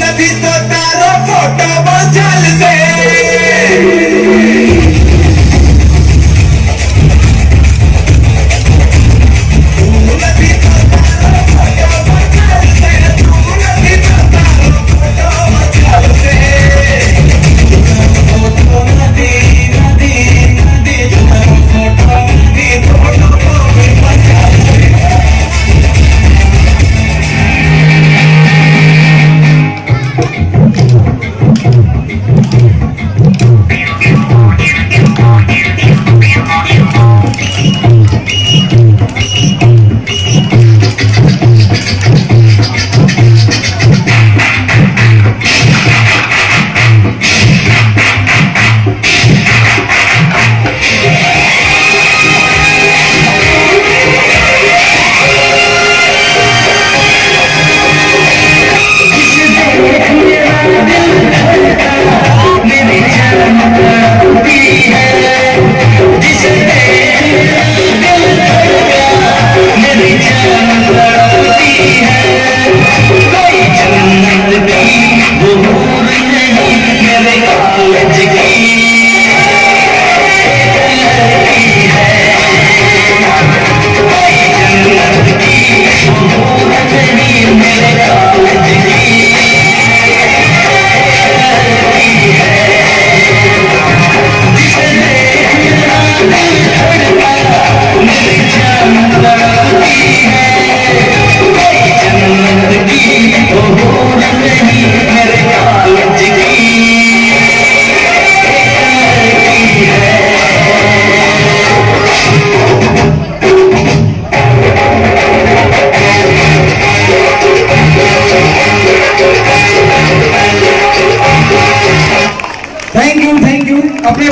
नबी तो तारो फ़ोटो बचाल से।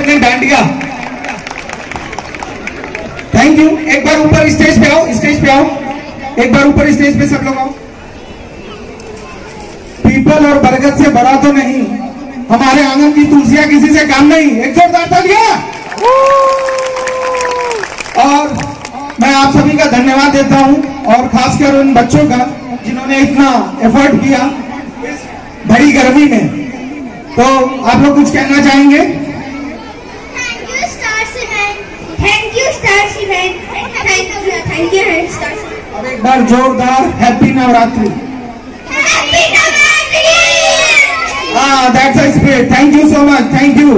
रखें डांडिया थैंक यू एक बार ऊपर स्टेज पे आओ स्टेज पे आओ। एक बार ऊपर स्टेज पे सब लोग आओ। पीपल और बरगद से बड़ा तो नहीं। हमारे आँगन की तुलसिया किसी से काम नहीं। एक जोरदार तालिया। और मैं आप सभी का धन्यवाद देता हूँ, और खासकर उन बच्चों का, जिन्होंने इतना एफर्ट किया बड़ी गर्मी में। तो आप लोग कुछ कहना चाहेंगे? Event. Thank you, Stars Event. Thank you, thank you, Stars Event. अब एक बार जोरदार हैप्पी नवरात्रि Happy Navratri! हाँ that's a spirit thank you so much thank you